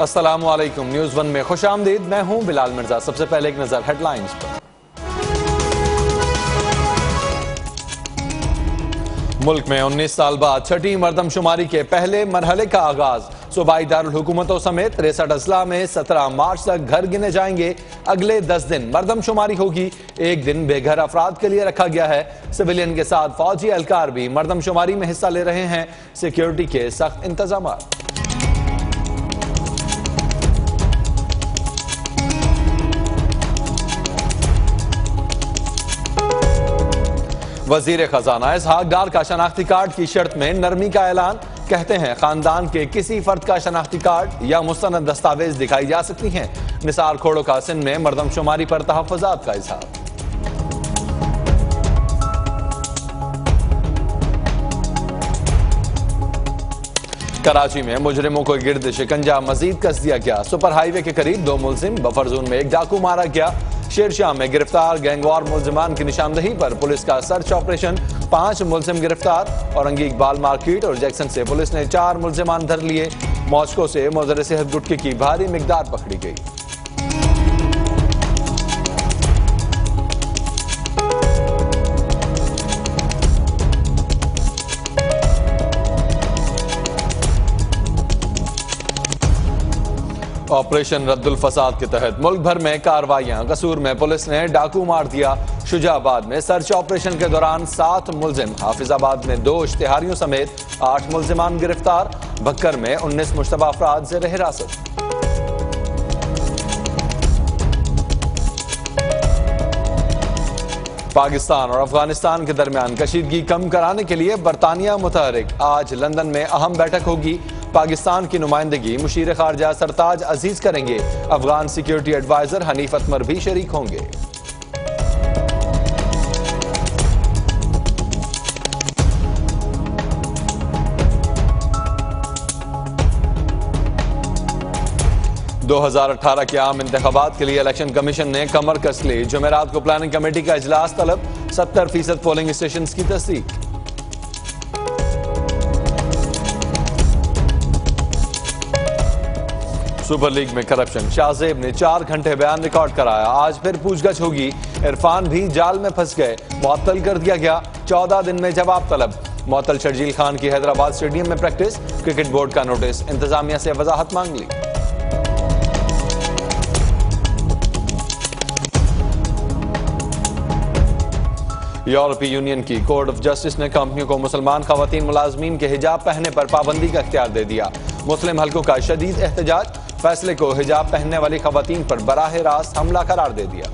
السلام علیکم، news one میں خوش آمدید، میں ہوں بلال مرزا۔ سب سے پہلے ایک نظر ہیڈ لائنز پر۔ ملک میں انیس سال بعد چھٹی مردم شماری کے پہلے مرحلے کا آغاز۔ صوبائی دارالحکومتوں سمیت ریسٹ اضلاع میں سترہ مارچ تک گھر گنے جائیں گے۔ اگلے دس دن مردم شماری ہوگی۔ ایک دن بے گھر افراد کے لیے رکھا گیا ہے۔ سویلین کے ساتھ فوجی اہلکار بھی مردم شماری میں حصہ لے رہے ہیں۔ سیکیورٹی کے سخت انتظامات۔ وزیر خزانہ اسحاق ڈار کا شناختی کارڈ کی شرط میں نرمی کا اعلان۔ کہتے ہیں خاندان کے کسی فرد کا شناختی کارڈ یا مستند دستاویز دکھائی جا سکتی ہیں۔ نثار کھوڑوں کا سن میں مردم شماری پر تحفظات کا اظہار۔ کراچی میں مجرموں کو گرد شکنجہ مزید کس دیا گیا؟ سپر ہائی وے کے قریب دو ملزم بفر زون میں ایک ڈاکو مارا گیا۔ شیر شاہ میں گرفتار گینگوار ملزمان کی نشاندہی پر پولیس کا سرچ آپریشن۔ پانچ ملزم گرفتار اورنگی اقبال مارکیٹ اور جیکسن سے پولیس نے چار ملزمان دھر لیے۔ موسکو سے مزر صحت گٹکے کی بھاری مقدار پکڑی گئی۔ آپریشن رد الفساد کے تحت ملک بھر میں کاروائیاں۔ قصور میں پولیس نے ڈاکو مار دیا۔ شجاع آباد میں سرچ آپریشن کے دوران سات ملزم، حافظ آباد میں دو اشتہاریوں سمیت آٹھ ملزمان گرفتار۔ بکر میں انیس مشتبہ افراد زیر حراست۔ پاکستان اور افغانستان کے درمیان کشیدگی کم کرانے کے لیے برطانیہ متحرک۔ آج لندن میں اہم بیٹھک ہوگی۔ پاکستان کی نمائندگی مشیر خارجہ سرتاج عزیز کریں گے۔ افغان سیکیورٹی ایڈوائزر حنیف اتمر بھی شریک ہوں گے۔ دو ہزار اٹھارہ کے عام انتخابات کے لیے الیکشن کمیشن نے کمر کس لی۔ جمعرات کو پلاننگ کمیٹی کا اجلاس طلب، ستر فیصد پولنگ اسٹیشنز کی تصدیق۔ سپر لیگ میں کرپشن۔ شاہ زیب نے چار گھنٹے بیان ریکارڈ کرایا۔ آج پھر پوچھ گچھ ہوگی۔ عرفان بھی جال میں پھنس گئے۔ معطل کر دیا گیا۔ چودہ دن میں جواب طلب۔ معطل شرجیل خان کی حیدرآباد اسٹیڈیم میں پریکٹس۔ کرکٹ بورڈ کا نوٹس۔ انتظامیہ سے وضاحت مانگ لی۔ یورپی یونین کی کورٹ آف جسٹس نے کمپنیوں کو مسلمان خواتین ملازمین کے حجاب پہننے پر پابندی کا اختیار دے دیا۔ مسلم حلقوں کا شدید احتجاج۔ فیصلے کو حجاب پہننے والی خواتین پر براہ راست حملہ قرار دے دیا۔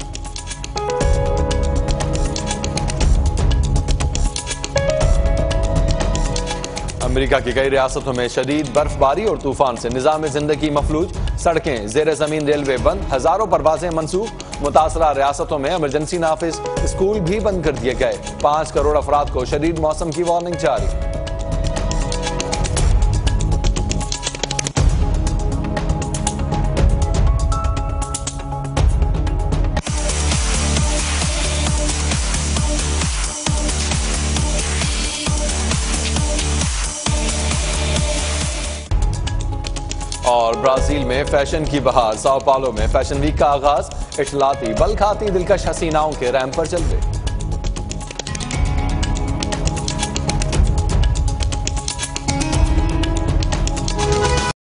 امریکہ کی کئی ریاستوں میں شدید برف باری اور طوفان سے نظام زندگی مفلوج۔ سڑکیں زیر زمین ریلوے بند۔ ہزاروں پروازیں منسوخ۔ متاثرہ ریاستوں میں ایمرجنسی نافذ۔ اسکول بھی بند کر دیے گئے۔ پانچ کروڑ افراد کو شدید موسم کی وارننگ جاری۔ اور برازیل میں فیشن کی بہار، ساؤ پالو میں فیشن ویک کا آغاز اٹلاتی بل کھاتی دلکش حسیناؤں کے ریمپ پر چل گئے